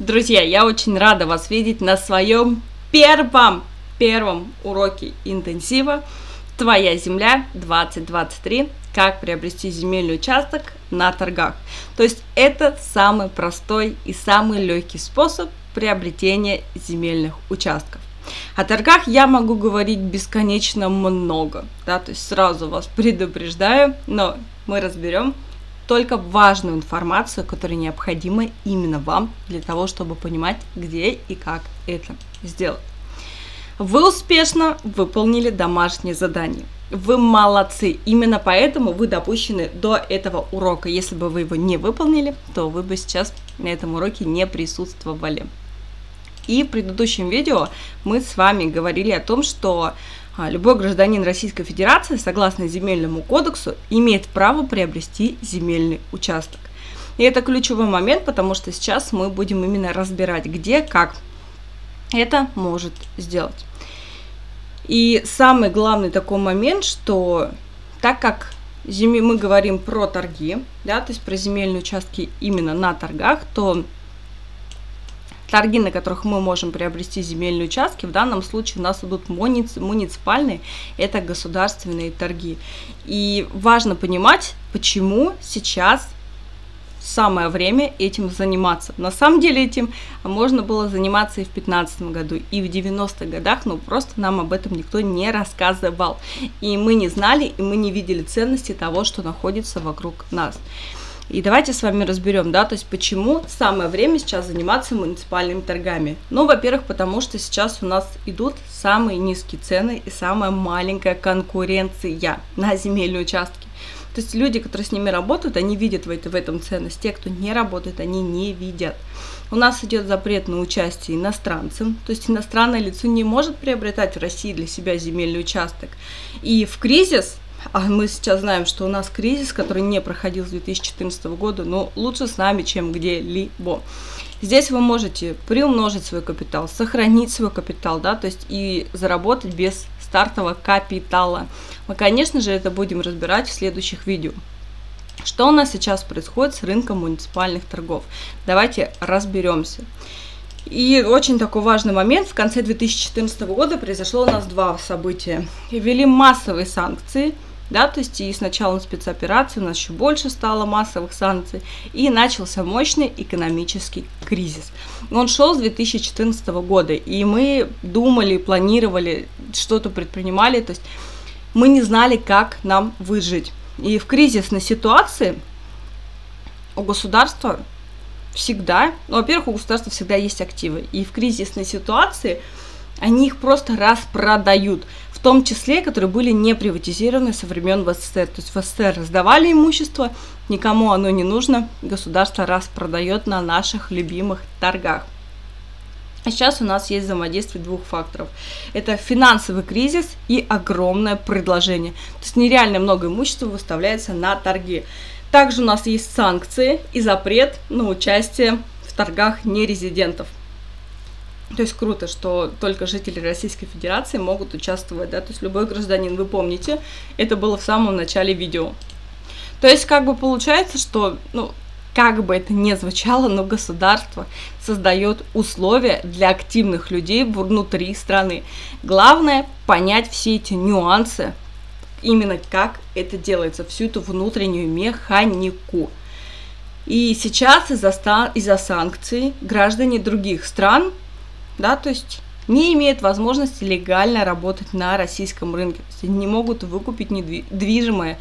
Друзья, я очень рада вас видеть на своем первом, первом уроке интенсива «Твоя земля 2023. Как приобрести земельный участок на торгах». То есть это самый простой и самый легкий способ приобретения земельных участков. О торгах я могу говорить бесконечно много, да, то есть сразу вас предупреждаю, но мы разберем только важную информацию, которая необходима именно вам для того, чтобы понимать, где и как это сделать. Вы успешно выполнили домашнее задание. Вы молодцы. Именно поэтому вы допущены до этого урока. Если бы вы его не выполнили, то вы бы сейчас на этом уроке не присутствовали. И в предыдущем видео мы с вами говорили о том, что любой гражданин Российской Федерации, согласно земельному кодексу, имеет право приобрести земельный участок. И это ключевой момент, потому что сейчас мы будем именно разбирать, где, как это может сделать. И самый главный такой момент, что так как мы говорим про торги, да, то есть про земельные участки именно на торгах, то торги, на которых мы можем приобрести земельные участки, в данном случае у нас идут муници, муниципальные, это государственные торги. И важно понимать, почему сейчас самое время этим заниматься. На самом деле этим можно было заниматься и в 2015 году, и в 90-х годах, но просто нам об этом никто не рассказывал. И мы не знали, и мы не видели ценности того, что находится вокруг нас. И давайте с вами разберем, да, то есть почему самое время сейчас заниматься муниципальными торгами. Ну, во-первых, потому что сейчас у нас идут самые низкие цены и самая маленькая конкуренция на земельные участки. То есть люди, которые с ними работают, они видят в, это, в этом ценность. Те, кто не работает, они не видят. У нас идет запрет на участие иностранцам. То есть иностранное лицо не может приобретать в России для себя земельный участок. И в кризис а мы сейчас знаем, что у нас кризис, который не проходил с 2014 года, но лучше с нами, чем где-либо. Здесь вы можете приумножить свой капитал, сохранить свой капитал, да, то есть и заработать без стартового капитала. Мы, конечно же, это будем разбирать в следующих видео. Что у нас сейчас происходит с рынком муниципальных торгов? Давайте разберемся. И очень такой важный момент, в конце 2014 года произошло у нас два события. Ввели массовые санкции – да, то есть и с началом спецоперации у нас еще больше стало массовых санкций, и начался мощный экономический кризис. Он шел с 2014 года, и мы думали, планировали, что-то предпринимали, то есть мы не знали, как нам выжить. И в кризисной ситуации у государства всегда, ну, во-первых, у государства всегда есть активы, и в кризисной ситуации они их просто распродают том числе, которые были не приватизированы со времен ВССР. То есть в СССР раздавали имущество, никому оно не нужно, государство распродает на наших любимых торгах. А сейчас у нас есть взаимодействие двух факторов. Это финансовый кризис и огромное предложение. То есть нереально много имущества выставляется на торги. Также у нас есть санкции и запрет на участие в торгах нерезидентов. То есть круто, что только жители Российской Федерации могут участвовать, да, то есть любой гражданин, вы помните, это было в самом начале видео. То есть как бы получается, что, ну, как бы это ни звучало, но государство создает условия для активных людей внутри страны. Главное понять все эти нюансы, именно как это делается, всю эту внутреннюю механику. И сейчас из-за из санкций граждане других стран да, то есть не имеют возможности легально работать на российском рынке. То есть не могут выкупить недвижимое,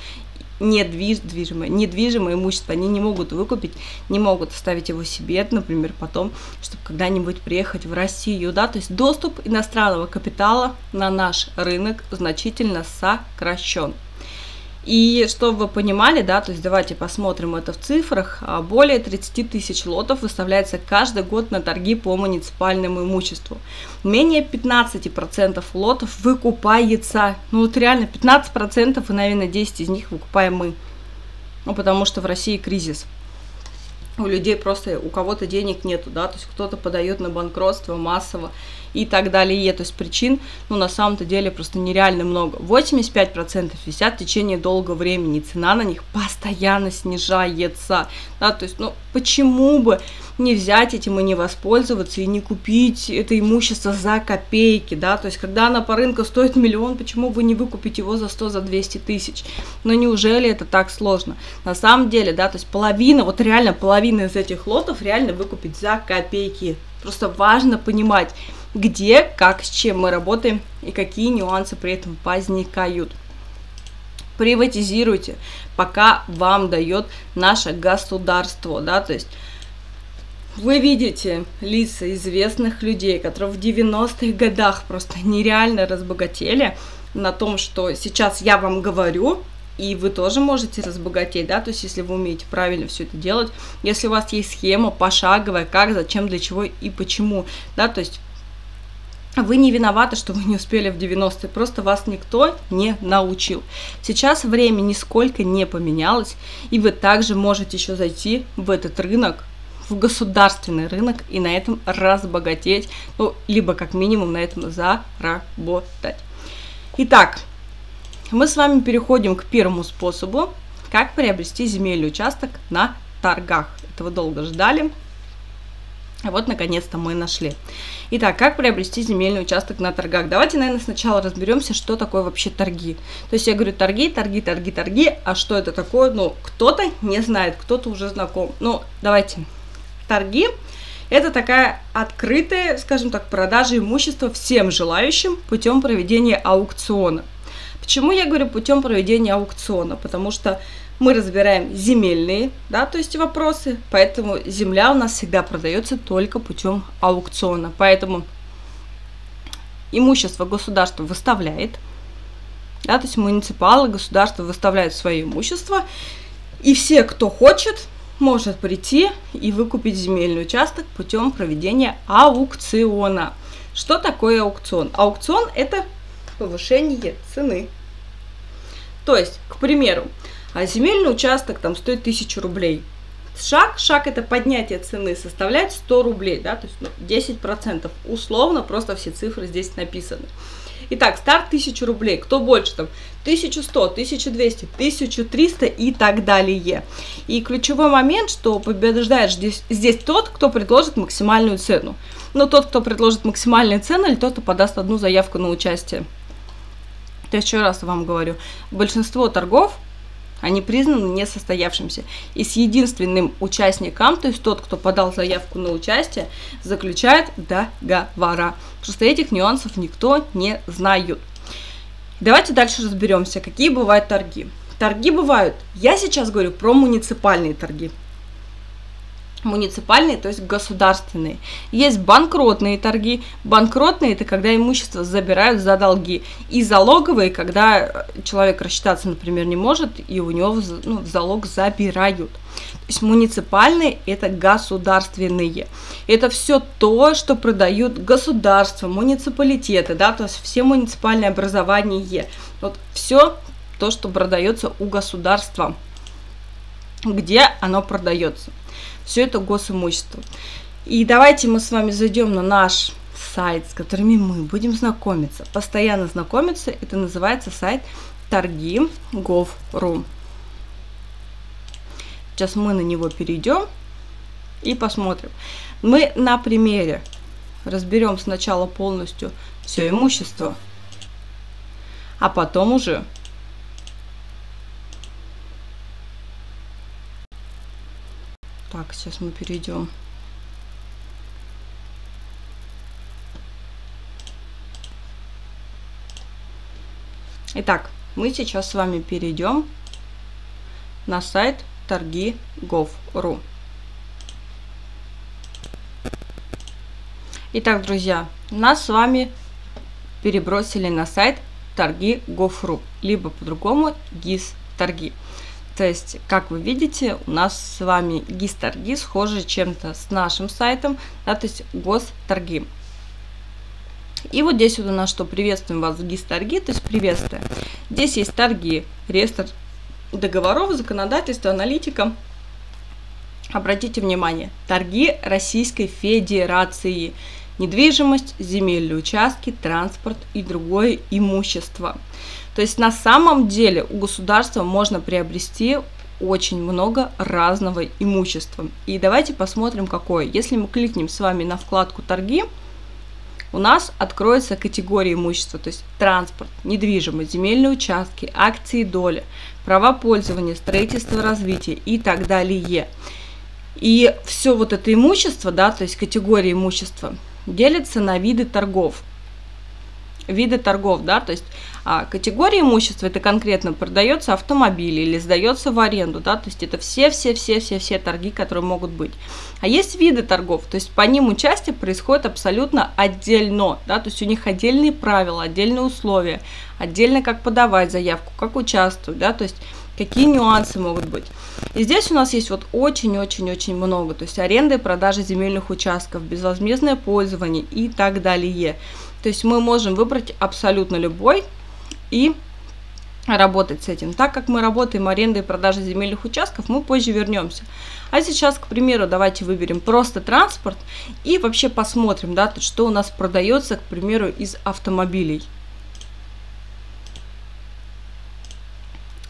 недвижимое, недвижимое имущество, они не могут выкупить, не могут оставить его себе, например, потом, чтобы когда-нибудь приехать в Россию, да, то есть доступ иностранного капитала на наш рынок значительно сокращен. И чтобы вы понимали, да, то есть давайте посмотрим это в цифрах, а, более 30 тысяч лотов выставляется каждый год на торги по муниципальному имуществу. Менее 15% лотов выкупается, ну вот реально 15% и, наверное, 10 из них выкупаем мы. Ну, потому что в России кризис у людей просто, у кого-то денег нету, да, то есть кто-то подает на банкротство массово и так далее. То есть причин, ну, на самом-то деле просто нереально много. 85% висят в течение долгого времени, цена на них постоянно снижается, да, то есть, ну, почему бы не взять этим и не воспользоваться, и не купить это имущество за копейки, да, то есть когда оно по рынку стоит миллион, почему бы не выкупить его за 100, за 200 тысяч? Но неужели это так сложно? На самом деле, да, то есть половина, вот реально половина из этих лотов реально выкупить за копейки. Просто важно понимать, где, как, с чем мы работаем и какие нюансы при этом возникают приватизируйте, пока вам дает наше государство, да, то есть вы видите лица известных людей, которые в 90-х годах просто нереально разбогатели на том, что сейчас я вам говорю, и вы тоже можете разбогатеть, да, то есть если вы умеете правильно все это делать, если у вас есть схема пошаговая, как, зачем, для чего и почему, да, то есть вы не виноваты, что вы не успели в 90-е, просто вас никто не научил. Сейчас время нисколько не поменялось, и вы также можете еще зайти в этот рынок, в государственный рынок, и на этом разбогатеть, ну, либо как минимум на этом заработать. Итак, мы с вами переходим к первому способу, как приобрести земельный участок на торгах. Это вы долго ждали, вот, наконец-то мы нашли. Итак, как приобрести земельный участок на торгах? Давайте, наверное, сначала разберемся, что такое вообще торги. То есть я говорю торги, торги, торги, торги, а что это такое? Ну, кто-то не знает, кто-то уже знаком. Ну, давайте. Торги – это такая открытая, скажем так, продажа имущества всем желающим путем проведения аукциона. Почему я говорю путем проведения аукциона? Потому что мы разбираем земельные, да, то есть вопросы, поэтому земля у нас всегда продается только путем аукциона. Поэтому имущество государство выставляет, да, то есть муниципалы, государство выставляют свое имущество, и все, кто хочет, может прийти и выкупить земельный участок путем проведения аукциона. Что такое аукцион? Аукцион – это повышение цены. То есть, к примеру, а земельный участок там стоит 1000 рублей. Шаг, шаг это поднятие цены составляет 100 рублей, да, то есть ну, 10%. Условно, просто все цифры здесь написаны. Итак, старт 1000 рублей. Кто больше там? 1100, 1200, 1300 и так далее. И ключевой момент, что побеждает здесь, здесь тот, кто предложит максимальную цену. Но тот, кто предложит максимальную цену, или тот, кто подаст одну заявку на участие. Есть, еще раз вам говорю, большинство торгов они признаны несостоявшимся. И с единственным участником, то есть тот, кто подал заявку на участие, заключает договора. Просто этих нюансов никто не знает. Давайте дальше разберемся, какие бывают торги. Торги бывают, я сейчас говорю про муниципальные торги муниципальные, то есть государственные. Есть банкротные торги. Банкротные – это когда имущество забирают за долги. И залоговые, когда человек рассчитаться, например, не может, и у него ну, в залог забирают. То есть муниципальные – это государственные. Это все то, что продают государства, муниципалитеты, да, то есть все муниципальные образования. Вот все то, что продается у государства. Где оно продается? Все это госимущество. И давайте мы с вами зайдем на наш сайт, с которыми мы будем знакомиться, постоянно знакомиться. Это называется сайт торги.gov.ru. Сейчас мы на него перейдем и посмотрим. Мы на примере разберем сначала полностью все имущество, а потом уже Сейчас мы перейдем. Итак, мы сейчас с вами перейдем на сайт торги.gov.ru. Итак, друзья, нас с вами перебросили на сайт торги.gov.ru, либо по-другому ГИС торги. То есть, как вы видите, у нас с вами ГИС-торги схожи чем-то с нашим сайтом, да, то есть ГОС-торги. И вот здесь вот у нас что, приветствуем вас в ГИС-торги, то есть приветствие. Здесь есть торги, реестр договоров, законодательства, аналитика. Обратите внимание, торги Российской Федерации, недвижимость, земельные участки, транспорт и другое имущество – то есть на самом деле у государства можно приобрести очень много разного имущества. И давайте посмотрим, какое. Если мы кликнем с вами на вкладку «Торги», у нас откроется категория имущества, то есть транспорт, недвижимость, земельные участки, акции и доли, права пользования, строительство, развитие и так далее. И все вот это имущество, да, то есть категория имущества, делится на виды торгов. Виды торгов, да, то есть а, категория имущества это конкретно продается автомобиль или сдается в аренду, да, то есть это все-все-все-все-все торги, которые могут быть. А есть виды торгов, то есть по ним участие происходит абсолютно отдельно, да, то есть у них отдельные правила, отдельные условия, отдельно как подавать заявку, как участвовать, да, то есть какие нюансы могут быть. И здесь у нас есть вот очень-очень-очень много, то есть аренда и продажа земельных участков, безвозмездное пользование и так далее. То есть мы можем выбрать абсолютно любой и работать с этим. Так как мы работаем арендой и продажей земельных участков, мы позже вернемся. А сейчас, к примеру, давайте выберем просто транспорт и вообще посмотрим, да, что у нас продается, к примеру, из автомобилей.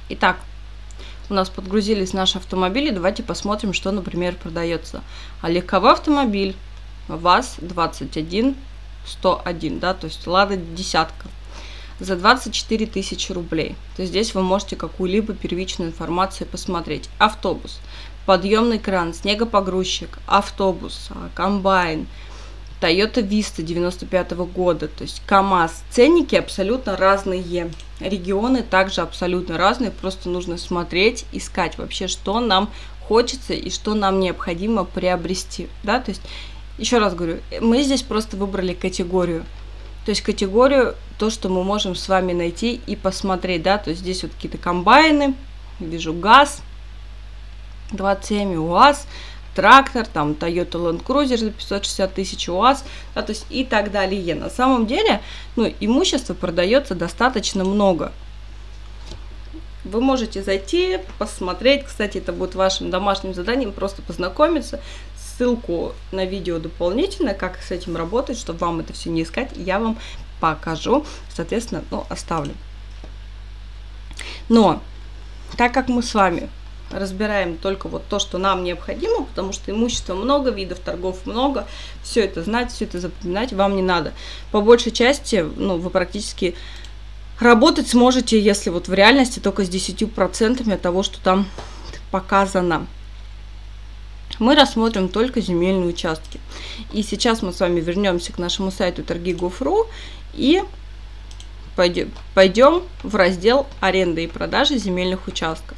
Итак, у нас подгрузились наши автомобили. Давайте посмотрим, что, например, продается. А легковой автомобиль ВАЗ-21 101, да, то есть Лада десятка за 24 тысячи рублей. То здесь вы можете какую-либо первичную информацию посмотреть. Автобус, подъемный кран, снегопогрузчик, автобус, а, комбайн, Toyota Vista 95 -го года, то есть КАМАЗ. Ценники абсолютно разные. Регионы также абсолютно разные, просто нужно смотреть, искать вообще, что нам хочется и что нам необходимо приобрести. Да? То есть, еще раз говорю, мы здесь просто выбрали категорию. То есть категорию, то, что мы можем с вами найти и посмотреть, да, то есть здесь вот какие-то комбайны, вижу ГАЗ, 27 УАЗ, трактор, там Toyota Land Cruiser за 560 тысяч УАЗ, да, то есть и так далее. На самом деле, ну, имущество продается достаточно много. Вы можете зайти, посмотреть, кстати, это будет вашим домашним заданием, просто познакомиться, ссылку на видео дополнительно, как с этим работать, чтобы вам это все не искать, я вам покажу, соответственно, ну, оставлю. Но, так как мы с вами разбираем только вот то, что нам необходимо, потому что имущества много, видов торгов много, все это знать, все это запоминать вам не надо. По большей части, ну, вы практически работать сможете, если вот в реальности только с 10% того, что там показано мы рассмотрим только земельные участки. И сейчас мы с вами вернемся к нашему сайту торги.gov.ru и пойдем, в раздел аренда и продажи земельных участков.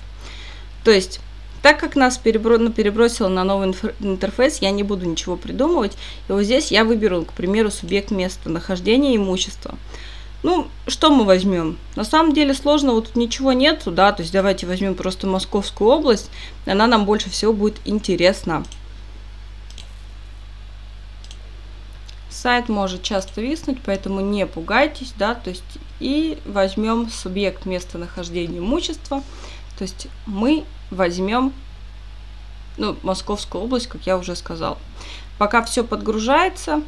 То есть, так как нас перебро ну, перебросило на новый интерфейс, я не буду ничего придумывать. И вот здесь я выберу, к примеру, субъект местонахождения имущества. Ну, что мы возьмем? На самом деле сложного тут ничего нету, да, то есть давайте возьмем просто Московскую область, она нам больше всего будет интересна. Сайт может часто виснуть, поэтому не пугайтесь, да, то есть и возьмем субъект местонахождения имущества, то есть мы возьмем ну, Московскую область, как я уже сказал. Пока все подгружается,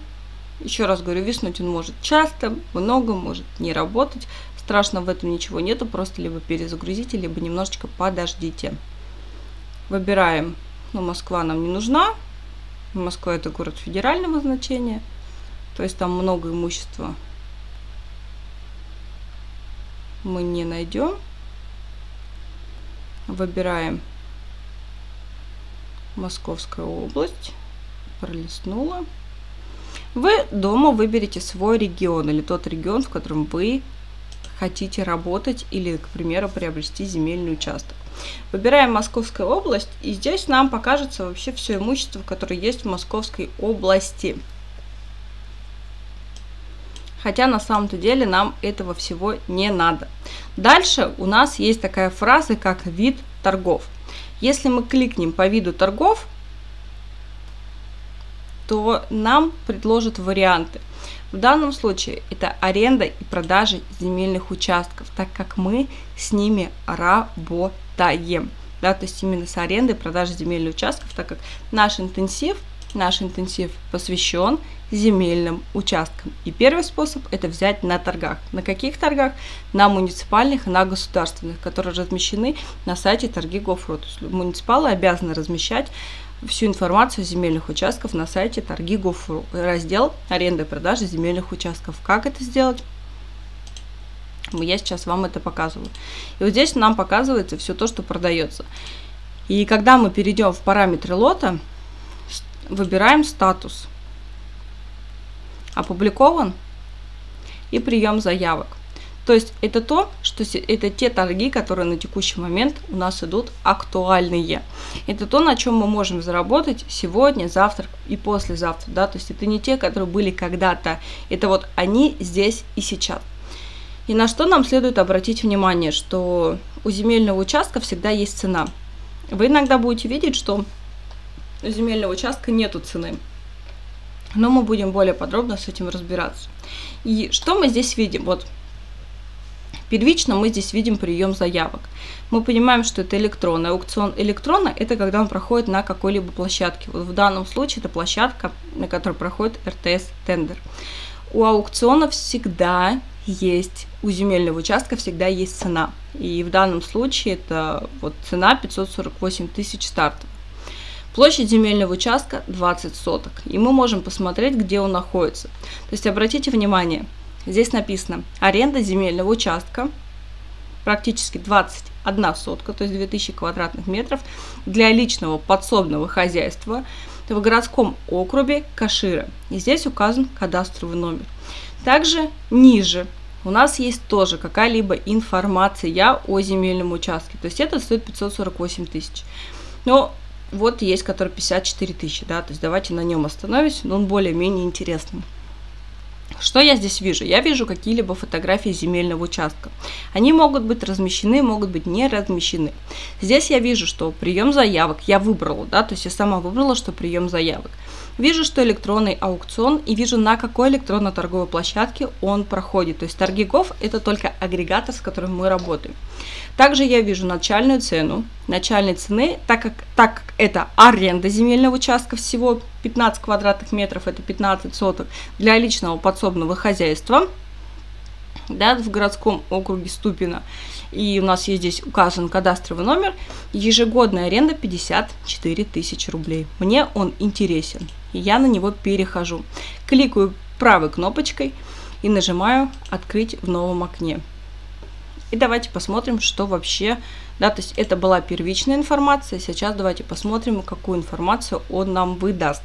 еще раз говорю, виснуть он может часто, много, может не работать. Страшно в этом ничего нету, просто либо перезагрузите, либо немножечко подождите. Выбираем, ну, Москва нам не нужна. Москва это город федерального значения, то есть там много имущества мы не найдем. Выбираем Московская область, пролистнула. Вы дома выберете свой регион или тот регион, в котором вы хотите работать или, к примеру, приобрести земельный участок. Выбираем Московская область, и здесь нам покажется вообще все имущество, которое есть в Московской области. Хотя на самом-то деле нам этого всего не надо. Дальше у нас есть такая фраза, как вид торгов. Если мы кликнем по виду торгов, то нам предложат варианты. В данном случае это аренда и продажа земельных участков, так как мы с ними работаем. Да, то есть именно с арендой и продажей земельных участков, так как наш интенсив наш интенсив посвящен земельным участкам. И первый способ – это взять на торгах. На каких торгах? На муниципальных на государственных, которые размещены на сайте торги есть муниципалы обязаны размещать всю информацию земельных участков на сайте торги Гофру. Раздел аренда и продажи земельных участков. Как это сделать? Я сейчас вам это показываю. И вот здесь нам показывается все то, что продается. И когда мы перейдем в параметры лота, выбираем статус. Опубликован и прием заявок. То есть это то, что это те торги, которые на текущий момент у нас идут актуальные. Это то, на чем мы можем заработать сегодня, завтра и послезавтра. Да? То есть это не те, которые были когда-то. Это вот они здесь и сейчас. И на что нам следует обратить внимание, что у земельного участка всегда есть цена. Вы иногда будете видеть, что земельного участка нету цены. Но мы будем более подробно с этим разбираться. И что мы здесь видим? Вот Первично мы здесь видим прием заявок. Мы понимаем, что это электронный аукцион. Электрона – это когда он проходит на какой-либо площадке. Вот в данном случае это площадка, на которой проходит РТС-тендер. У аукционов всегда есть, у земельного участка всегда есть цена. И в данном случае это вот цена 548 тысяч стартов. Площадь земельного участка 20 соток. И мы можем посмотреть, где он находится. То есть обратите внимание, здесь написано аренда земельного участка практически 21 сотка, то есть 2000 квадратных метров для личного подсобного хозяйства в городском округе Кашира. И здесь указан кадастровый номер. Также ниже у нас есть тоже какая-либо информация о земельном участке. То есть это стоит 548 тысяч. Но вот есть, который 54 тысячи, да, то есть давайте на нем остановимся, но он более-менее интересный. Что я здесь вижу? Я вижу какие-либо фотографии земельного участка. Они могут быть размещены, могут быть не размещены. Здесь я вижу, что прием заявок я выбрала, да, то есть я сама выбрала, что прием заявок. Вижу, что электронный аукцион и вижу, на какой электронно-торговой площадке он проходит. То есть торги ГОВ – это только агрегатор, с которым мы работаем. Также я вижу начальную цену. Начальной цены, так как, так как это аренда земельного участка всего 15 квадратных метров, это 15 соток, для личного подсобного хозяйства, да, в городском округе Ступино. И у нас есть здесь указан кадастровый номер. Ежегодная аренда 54 тысячи рублей. Мне он интересен я на него перехожу. Кликаю правой кнопочкой и нажимаю «Открыть в новом окне». И давайте посмотрим, что вообще, да, то есть это была первичная информация, сейчас давайте посмотрим, какую информацию он нам выдаст.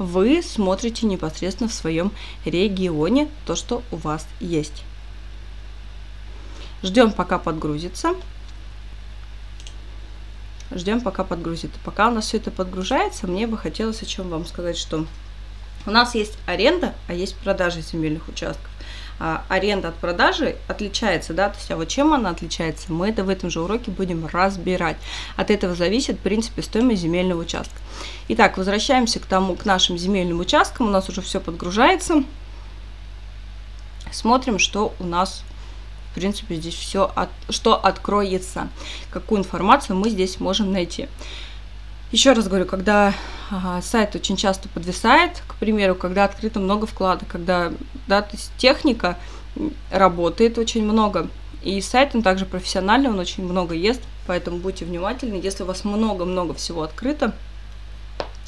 Вы смотрите непосредственно в своем регионе то, что у вас есть. Ждем, пока подгрузится. Ждем, пока подгрузит. Пока у нас все это подгружается, мне бы хотелось о чем вам сказать, что у нас есть аренда, а есть продажа земельных участков. А аренда от продажи отличается, да, то есть, а вот чем она отличается, мы это в этом же уроке будем разбирать. От этого зависит, в принципе, стоимость земельного участка. Итак, возвращаемся к тому, к нашим земельным участкам, у нас уже все подгружается. Смотрим, что у нас в принципе, здесь все, от, что откроется, какую информацию мы здесь можем найти. Еще раз говорю, когда сайт очень часто подвисает, к примеру, когда открыто много вкладок, когда да, то есть техника работает очень много, и сайт он также профессиональный, он очень много ест, поэтому будьте внимательны. Если у вас много-много всего открыто,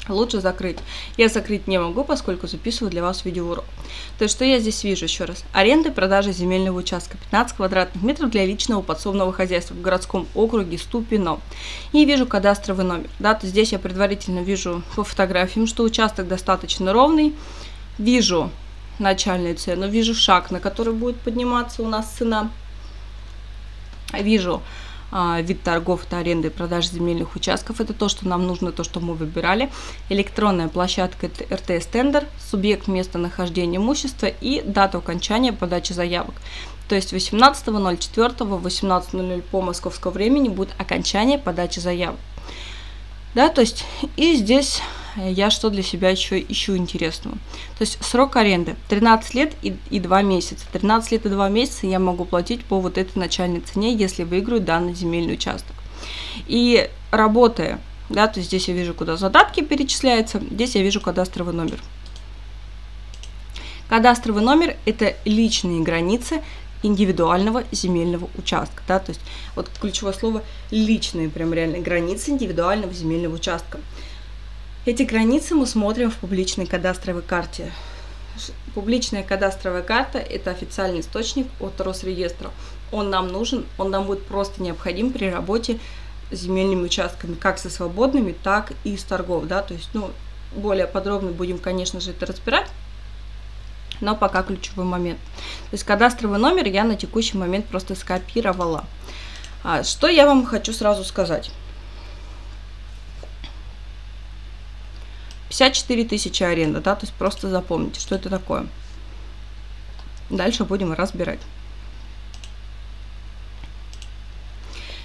лучше закрыть. Я закрыть не могу, поскольку записываю для вас видеоурок. То есть, что я здесь вижу еще раз? Аренда и продажа земельного участка 15 квадратных метров для личного подсобного хозяйства в городском округе Ступино. И вижу кадастровый номер. Да, то здесь я предварительно вижу по фотографиям, что участок достаточно ровный. Вижу начальную цену, вижу шаг, на который будет подниматься у нас цена. Вижу вид торгов, это аренда и продажа земельных участков. Это то, что нам нужно, то, что мы выбирали. Электронная площадка это РТС тендер, субъект местонахождения имущества и дата окончания подачи заявок. То есть 18.04, 18.00 по московскому времени будет окончание подачи заявок. Да, то есть и здесь я что для себя еще ищу интересного. То есть срок аренды 13 лет и, и 2 месяца. 13 лет и 2 месяца я могу платить по вот этой начальной цене, если выиграю данный земельный участок. И работая да, то есть здесь я вижу, куда задатки перечисляются, здесь я вижу кадастровый номер. Кадастровый номер – это личные границы индивидуального земельного участка, да, то есть вот ключевое слово личные, прям реально границы индивидуального земельного участка. Эти границы мы смотрим в публичной кадастровой карте. Публичная кадастровая карта – это официальный источник от Росреестра. Он нам нужен, он нам будет просто необходим при работе с земельными участками, как со свободными, так и с торгов, да, то есть, ну, более подробно будем, конечно же, это разбирать, но пока ключевой момент. То есть кадастровый номер я на текущий момент просто скопировала. А, что я вам хочу сразу сказать. 54 тысячи аренда, да, то есть просто запомните, что это такое. Дальше будем разбирать.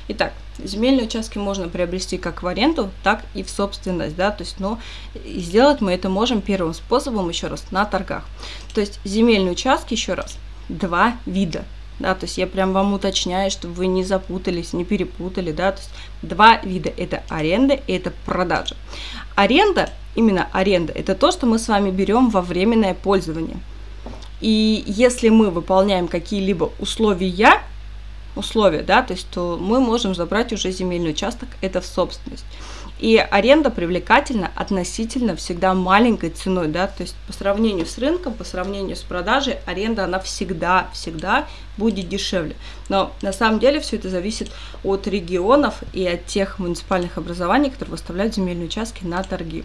Итак, земельные участки можно приобрести как в аренду, так и в собственность, да, то есть, но и сделать мы это можем первым способом, еще раз, на торгах. То есть земельные участки, еще раз, два вида, да, то есть я прям вам уточняю, чтобы вы не запутались, не перепутали, да, то есть два вида, это аренда и это продажа. Аренда именно аренда, это то, что мы с вами берем во временное пользование. И если мы выполняем какие-либо условия, условия, да, то есть то мы можем забрать уже земельный участок, это в собственность. И аренда привлекательна относительно всегда маленькой ценой, да, то есть по сравнению с рынком, по сравнению с продажей, аренда, она всегда, всегда будет дешевле. Но на самом деле все это зависит от регионов и от тех муниципальных образований, которые выставляют земельные участки на торги.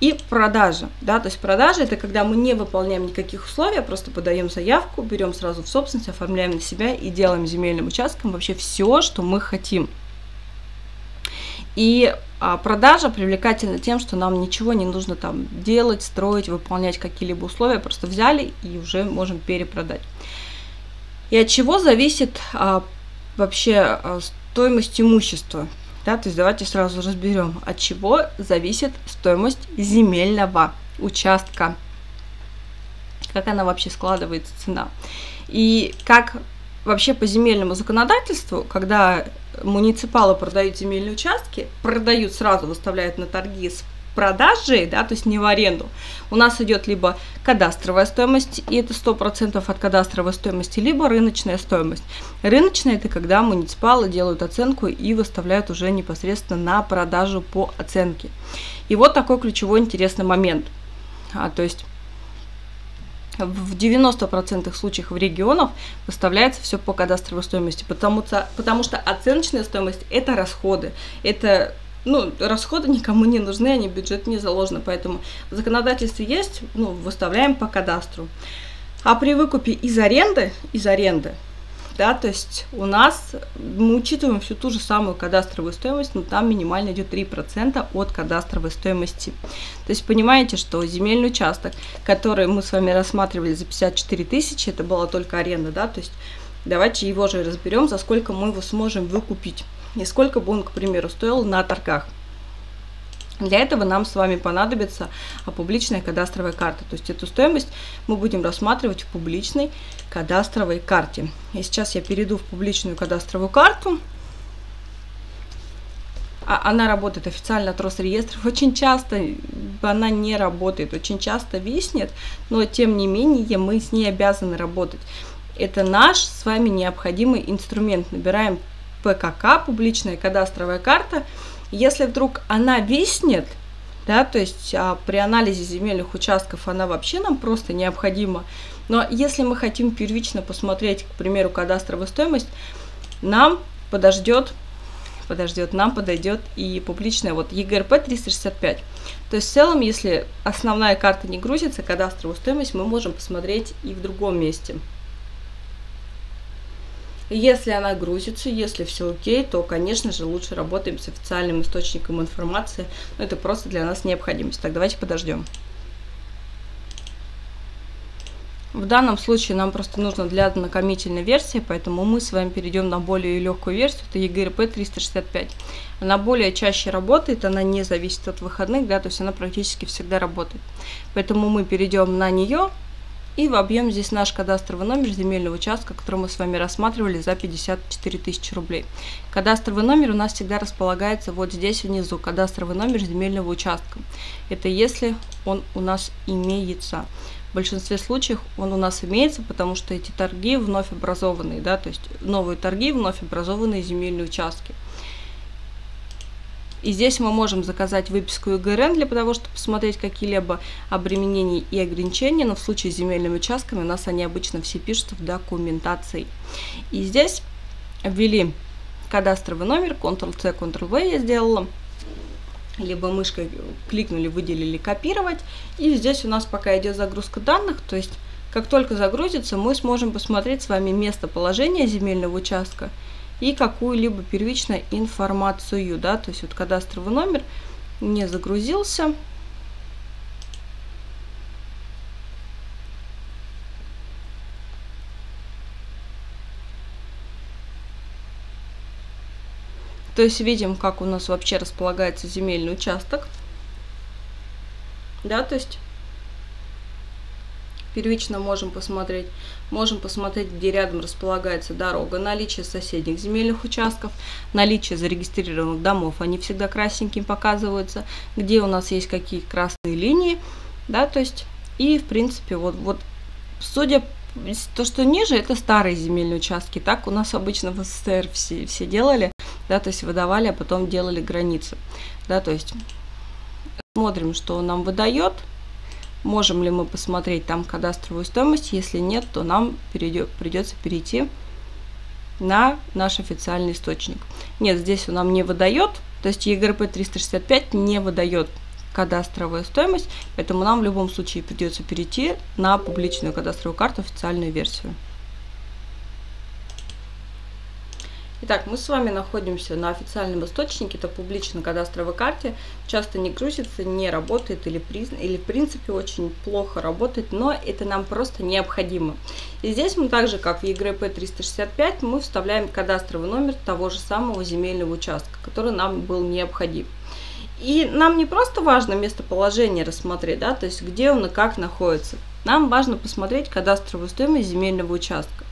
И продажа, да, то есть продажа это когда мы не выполняем никаких условий, а просто подаем заявку, берем сразу в собственность, оформляем на себя и делаем земельным участком вообще все, что мы хотим. И а, продажа привлекательна тем, что нам ничего не нужно там делать, строить, выполнять какие-либо условия, просто взяли и уже можем перепродать. И от чего зависит а, вообще а, стоимость имущества? Да, то есть давайте сразу разберем, от чего зависит стоимость земельного участка, как она вообще складывается цена. И как вообще по земельному законодательству, когда муниципалы продают земельные участки, продают сразу, выставляют на торги с продажей, да, то есть не в аренду, у нас идет либо кадастровая стоимость, и это 100% от кадастровой стоимости, либо рыночная стоимость. Рыночная – это когда муниципалы делают оценку и выставляют уже непосредственно на продажу по оценке. И вот такой ключевой интересный момент. А, то есть в 90% случаев в регионах выставляется все по кадастровой стоимости, потому, потому что оценочная стоимость – это расходы, это ну, расходы никому не нужны, они в бюджет не заложены, поэтому в есть, ну, выставляем по кадастру. А при выкупе из аренды, из аренды, да, то есть у нас мы учитываем всю ту же самую кадастровую стоимость, но там минимально идет 3% от кадастровой стоимости. То есть понимаете, что земельный участок, который мы с вами рассматривали за 54 тысячи, это была только аренда, да, то есть давайте его же разберем, за сколько мы его сможем выкупить и сколько бы он, к примеру, стоил на торгах. Для этого нам с вами понадобится публичная кадастровая карта. То есть эту стоимость мы будем рассматривать в публичной кадастровой карте. И сейчас я перейду в публичную кадастровую карту. А она работает официально от Росреестров. Очень часто она не работает, очень часто виснет, но тем не менее мы с ней обязаны работать. Это наш с вами необходимый инструмент. Набираем ПКК, публичная кадастровая карта. Если вдруг она виснет, да, то есть а, при анализе земельных участков она вообще нам просто необходима. Но если мы хотим первично посмотреть, к примеру, кадастровую стоимость, нам подождет, подождет, нам подойдет и публичная вот ЕГРП 365. То есть в целом, если основная карта не грузится, кадастровую стоимость мы можем посмотреть и в другом месте. Если она грузится, если все окей, то, конечно же, лучше работаем с официальным источником информации. Но это просто для нас необходимость. Так, давайте подождем. В данном случае нам просто нужно для знакомительной версии, поэтому мы с вами перейдем на более легкую версию, это EGRP 365. Она более чаще работает, она не зависит от выходных, да, то есть она практически всегда работает. Поэтому мы перейдем на нее, И в объем здесь наш кадастровый номер земельного участка, который мы с вами рассматривали за 54 тысячи рублей. Кадастровый номер у нас всегда располагается вот здесь внизу, кадастровый номер земельного участка. Это если он у нас имеется. В большинстве случаев он у нас имеется, потому что эти торги вновь образованные, да, то есть новые торги, вновь образованные земельные участки. И здесь мы можем заказать выписку ИГРН для того, чтобы посмотреть какие-либо обременения и ограничения, но в случае с земельными участками у нас они обычно все пишутся в документации. И здесь ввели кадастровый номер, Ctrl-C, Ctrl-V я сделала, либо мышкой кликнули, выделили копировать, и здесь у нас пока идет загрузка данных, то есть как только загрузится, мы сможем посмотреть с вами местоположение земельного участка и какую-либо первичную информацию, да, то есть вот кадастровый номер не загрузился, То есть видим, как у нас вообще располагается земельный участок. Да, то есть Первично можем посмотреть, можем посмотреть, где рядом располагается дорога, наличие соседних земельных участков, наличие зарегистрированных домов, они всегда красненьким показываются, где у нас есть какие красные линии, да, то есть, и в принципе, вот, вот судя то, что ниже, это старые земельные участки. Так у нас обычно в СССР все, все делали, да, то есть выдавали, а потом делали границы. Да, то есть смотрим, что он нам выдает, Можем ли мы посмотреть там кадастровую стоимость? Если нет, то нам придется перейти на наш официальный источник. Нет, здесь он нам не выдает, то есть ЕГРП 365 не выдает кадастровую стоимость, поэтому нам в любом случае придется перейти на публичную кадастровую карту, официальную версию. Итак, мы с вами находимся на официальном источнике, это публичной кадастровой карте. Часто не грузится, не работает или, или в принципе очень плохо работает, но это нам просто необходимо. И здесь мы также, как в ЕГРП 365, мы вставляем кадастровый номер того же самого земельного участка, который нам был необходим. И нам не просто важно местоположение рассмотреть, да, то есть где он и как находится. Нам важно посмотреть кадастровую стоимость земельного участка.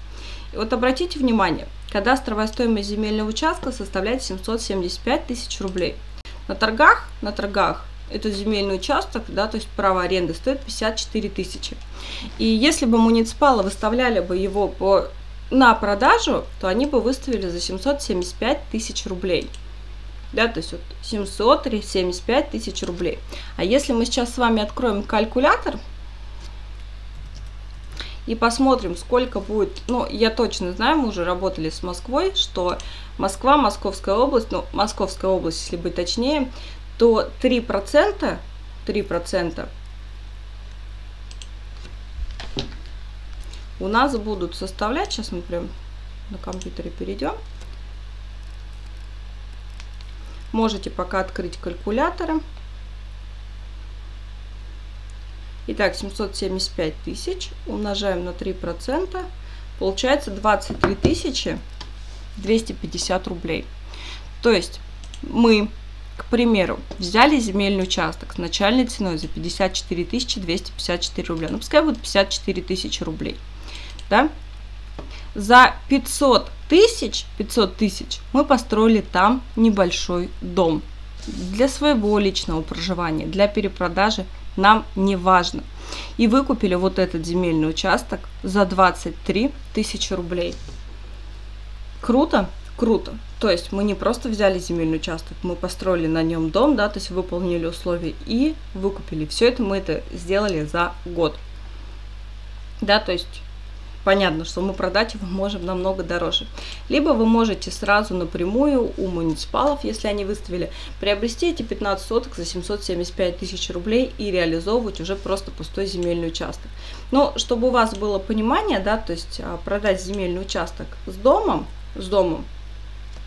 Вот обратите внимание, кадастровая стоимость земельного участка составляет 775 тысяч рублей. На торгах, на торгах этот земельный участок, да, то есть право аренды стоит 54 тысячи. И если бы муниципалы выставляли бы его по, на продажу, то они бы выставили за 775 тысяч рублей. Да, то есть вот 775 тысяч рублей. А если мы сейчас с вами откроем калькулятор, и посмотрим, сколько будет, ну, я точно знаю, мы уже работали с Москвой, что Москва, Московская область, ну, Московская область, если быть точнее, то 3%, 3% у нас будут составлять, сейчас мы прям на компьютере перейдем, можете пока открыть калькуляторы, Итак, 775 тысяч умножаем на 3%, получается 23 тысячи 250 рублей. То есть мы, к примеру, взяли земельный участок с начальной ценой за 54 254 рубля. Ну, пускай будет 54 тысячи рублей. Да? За 500 тысяч, 500 тысяч мы построили там небольшой дом для своего личного проживания, для перепродажи нам не важно. И выкупили вот этот земельный участок за 23 тысячи рублей. Круто? Круто. То есть мы не просто взяли земельный участок, мы построили на нем дом, да, то есть выполнили условия и выкупили. Все это мы это сделали за год. Да, то есть понятно, что мы продать его можем намного дороже. Либо вы можете сразу напрямую у муниципалов, если они выставили, приобрести эти 15 соток за 775 тысяч рублей и реализовывать уже просто пустой земельный участок. Но чтобы у вас было понимание, да, то есть а, продать земельный участок с домом, с домом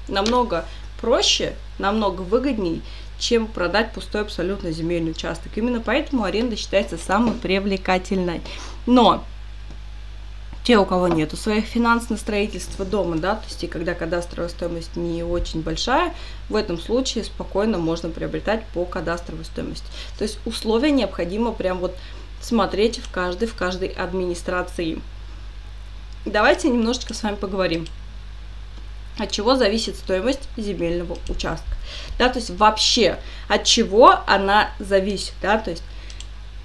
намного проще, намного выгодней, чем продать пустой абсолютно земельный участок. Именно поэтому аренда считается самой привлекательной. Но те, у кого нету своих финансов на строительство дома, да, то есть и когда кадастровая стоимость не очень большая, в этом случае спокойно можно приобретать по кадастровой стоимости. То есть условия необходимо прям вот смотреть в каждой, в каждой администрации. Давайте немножечко с вами поговорим. От чего зависит стоимость земельного участка? Да, то есть вообще от чего она зависит, да, то есть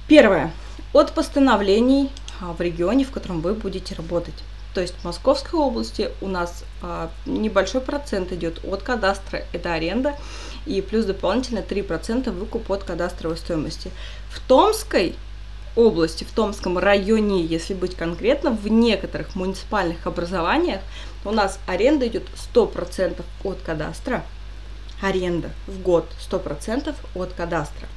первое, от постановлений в регионе, в котором вы будете работать. То есть в Московской области у нас а, небольшой процент идет от кадастра, это аренда, и плюс дополнительно 3% выкуп от кадастровой стоимости. В Томской области, в Томском районе, если быть конкретно, в некоторых муниципальных образованиях у нас аренда идет 100% от кадастра, аренда в год 100% от кадастра,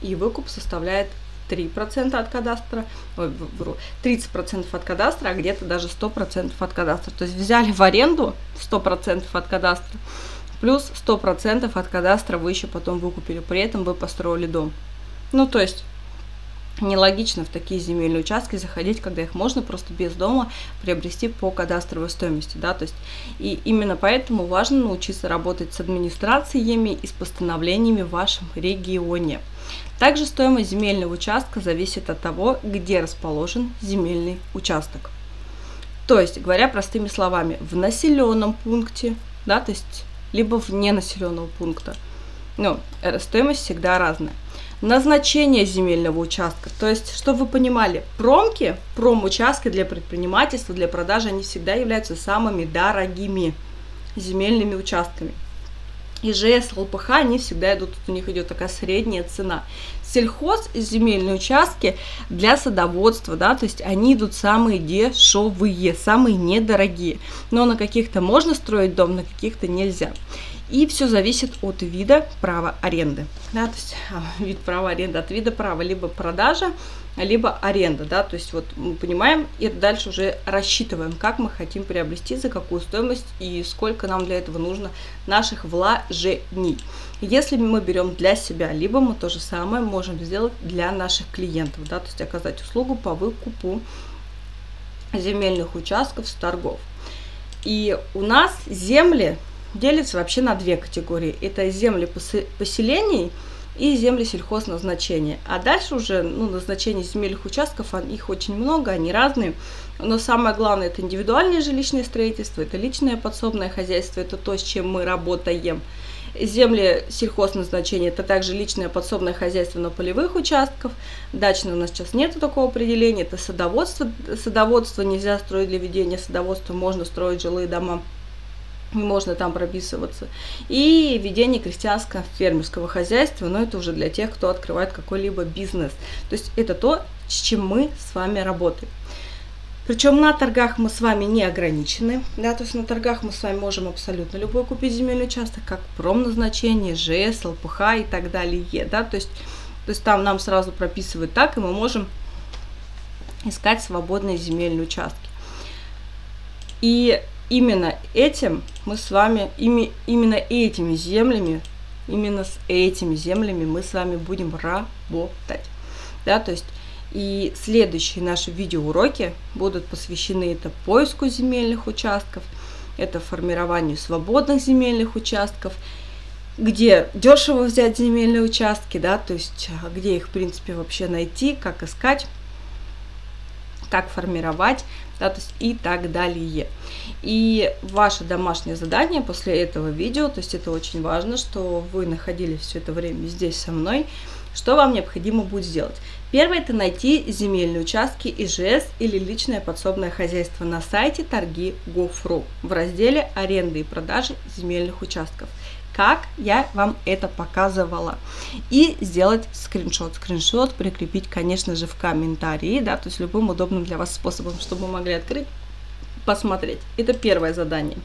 и выкуп составляет 3% от кадастра, ой, вру, 30% от кадастра, а где-то даже 100% от кадастра. То есть взяли в аренду 100% от кадастра, плюс 100% от кадастра вы еще потом выкупили, при этом вы построили дом. Ну, то есть нелогично в такие земельные участки заходить, когда их можно просто без дома приобрести по кадастровой стоимости, да, то есть и именно поэтому важно научиться работать с администрациями и с постановлениями в вашем регионе. Также стоимость земельного участка зависит от того, где расположен земельный участок. То есть, говоря простыми словами, в населенном пункте, да, то есть либо вне населенного пункта, ну, э, стоимость всегда разная. Назначение земельного участка. То есть, чтобы вы понимали, промки, промучастки для предпринимательства, для продажи, они всегда являются самыми дорогими земельными участками. ИЖС, ЛПХ, они всегда идут, у них идет такая средняя цена. Сельхоз земельные участки для садоводства, да, то есть они идут самые дешевые, самые недорогие. Но на каких-то можно строить дом, на каких-то нельзя. И все зависит от вида права аренды. Да, то есть а, вид права аренды от вида права либо продажа, либо аренда. Да, то есть вот мы понимаем и дальше уже рассчитываем, как мы хотим приобрести, за какую стоимость и сколько нам для этого нужно наших вложений. Если мы берем для себя, либо мы то же самое можем сделать для наших клиентов, да, то есть оказать услугу по выкупу земельных участков с торгов. И у нас земли делится вообще на две категории. Это земли поселений и земли сельхозназначения. А дальше уже ну, назначение земельных участков, их очень много, они разные. Но самое главное это индивидуальное жилищное строительство, это личное подсобное хозяйство, это то, с чем мы работаем. Земли сельхозназначения – это также личное подсобное хозяйство на полевых участках. Дачное у нас сейчас нет такого определения. Это садоводство. Садоводство нельзя строить для ведения садоводства, можно строить жилые дома можно там прописываться. И ведение крестьянского фермерского хозяйства, но это уже для тех, кто открывает какой-либо бизнес. То есть это то, с чем мы с вами работаем. Причем на торгах мы с вами не ограничены, да, то есть на торгах мы с вами можем абсолютно любой купить земельный участок, как промназначение, ЖС, ЛПХ и так далее, да, то есть, то есть там нам сразу прописывают так, и мы можем искать свободные земельные участки. И именно этим мы с вами, ими, именно этими землями, именно с этими землями мы с вами будем работать. Да, то есть и следующие наши видеоуроки будут посвящены это поиску земельных участков, это формированию свободных земельных участков, где дешево взять земельные участки, да, то есть а, где их, в принципе, вообще найти, как искать, как формировать, да, то есть и так далее. И ваше домашнее задание после этого видео, то есть это очень важно, что вы находились все это время здесь со мной, что вам необходимо будет сделать? Первое – это найти земельные участки ИЖС или личное подсобное хозяйство на сайте торги торги.гуфру в разделе «Аренды и продажи земельных участков» как я вам это показывала. И сделать скриншот. Скриншот прикрепить, конечно же, в комментарии, да, то есть любым удобным для вас способом, чтобы вы могли открыть, посмотреть. Это первое задание.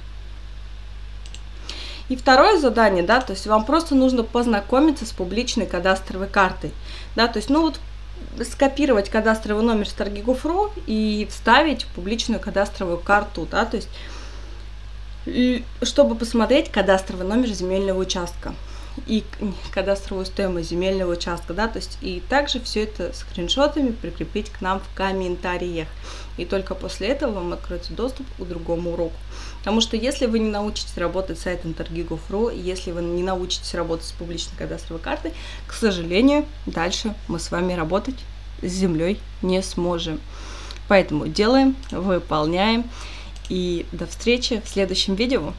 И второе задание, да, то есть вам просто нужно познакомиться с публичной кадастровой картой, да, то есть, ну вот скопировать кадастровый номер с торгигуфру и вставить в публичную кадастровую карту, да, то есть чтобы посмотреть кадастровый номер земельного участка и кадастровую стоимость земельного участка, да, то есть и также все это скриншотами прикрепить к нам в комментариях. И только после этого вам откроется доступ к другому уроку. Потому что если вы не научитесь работать с сайтом торгигов.ру, если вы не научитесь работать с публичной кадастровой картой, к сожалению, дальше мы с вами работать с землей не сможем. Поэтому делаем, выполняем. И до встречи в следующем видео.